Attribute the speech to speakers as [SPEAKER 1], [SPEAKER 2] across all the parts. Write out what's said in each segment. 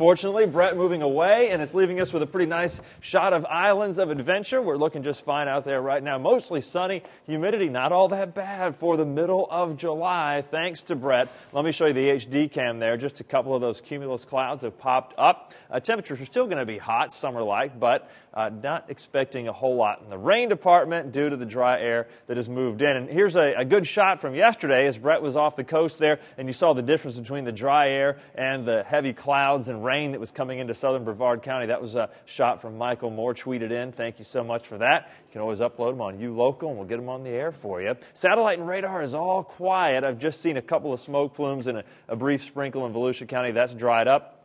[SPEAKER 1] Unfortunately, Bret moving away, and it's leaving us with a pretty nice shot of islands of adventure. We're looking just fine out there right now. Mostly sunny, humidity not all that bad for the middle of July, thanks to Bret. Let me show you the HD cam there. Just a couple of those cumulus clouds have popped up. Uh, temperatures are still going to be hot, summer like, but uh, not expecting a whole lot in the rain department due to the dry air that has moved in. And here's a, a good shot from yesterday as Bret was off the coast there, and you saw the difference between the dry air and the heavy clouds and rain that was coming into southern Brevard County. That was a shot from Michael Moore, tweeted in. Thank you so much for that. You can always upload them on ULocal, and we'll get them on the air for you. Satellite and radar is all quiet. I've just seen a couple of smoke plumes and a, a brief sprinkle in Volusia County. That's dried up.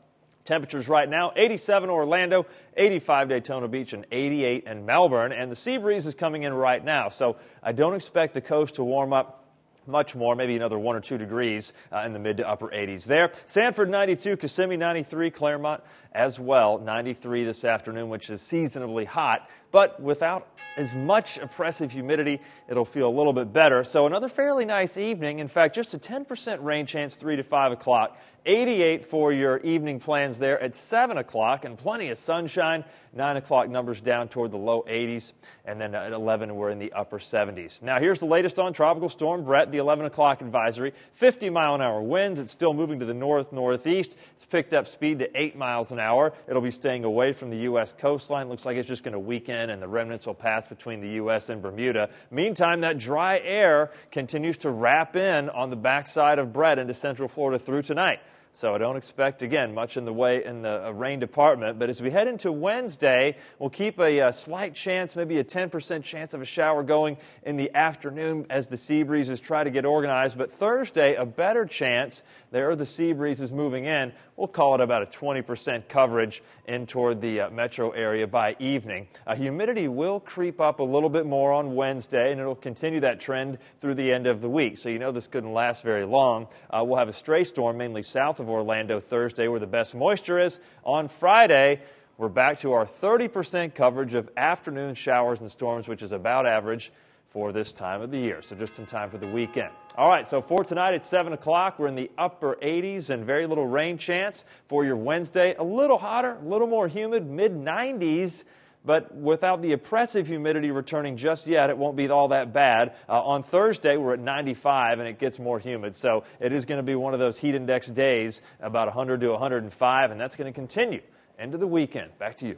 [SPEAKER 1] Temperatures right now 87 Orlando, 85 Daytona Beach, and 88 in Melbourne. And the sea breeze is coming in right now. So I don't expect the coast to warm up much more, maybe another one or two degrees uh, in the mid to upper 80s there. Sanford 92, Kissimmee 93, Clermont as well 93 this afternoon, which is seasonably hot, but without as much oppressive humidity, it'll feel a little bit better. So another fairly nice evening. In fact, just a 10% rain chance 3 to 5 o'clock. 88 for your evening plans there at 7 o'clock, and plenty of sunshine. 9 o'clock numbers down toward the low 80s, and then at 11 we're in the upper 70s. Now here's the latest on Tropical Storm Bret, the 11 o'clock advisory. 50 mile an hour winds. It's still moving to the north northeast. It's picked up speed to 8 miles an hour. It'll be staying away from the U.S. coastline. Looks like it's just going to weaken, and the remnants will pass between the U.S. and Bermuda. Meantime, that dry air continues to wrap in on the backside of Bret into central Florida through tonight. So I don't expect, again, much in the way in the uh, rain department. But as we head into Wednesday, we'll keep a, a, uh, slight chance, maybe a 10% chance of a shower going in the afternoon as the sea breezes try to get organized. But Thursday, a better chance. There are the sea breezes moving in. We'll call it about a 20% coverage in toward the uh, metro area by evening. Uh, humidity will creep up a little bit more on Wednesday, and it'll continue that trend through the end of the week. So you know this couldn't last very long. Uh, we'll have a stray storm mainly south of of Orlando Thursday, where the best moisture is. On Friday, we're back to our 30% coverage of afternoon showers and storms, which is about average for this time of the year. So just in time for the weekend. All right, so for tonight at 7 o'clock, we're in the upper 80s and very little rain chance. For your Wednesday, a little hotter, a little more humid, mid 90s but without the oppressive humidity returning just yet, it won't be all that bad. Uh, on Thursday, we're at 95 and it gets more humid. So it is going to be one of those heat index days, about 100 to 105, and that's going to continue into the weekend. Back to you.